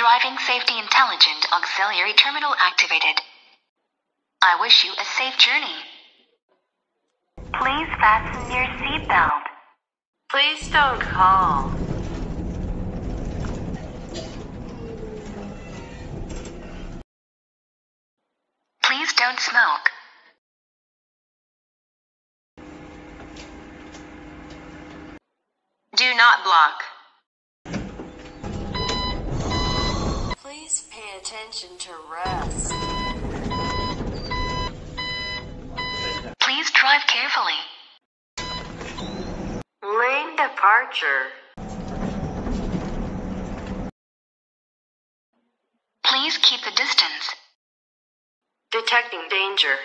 Driving Safety Intelligent Auxiliary Terminal activated. I wish you a safe journey. Please fasten your seatbelt. Please don't call. Please don't smoke. Do not block. Please pay attention to rest. Please drive carefully. Lane departure. Please keep the distance. Detecting danger.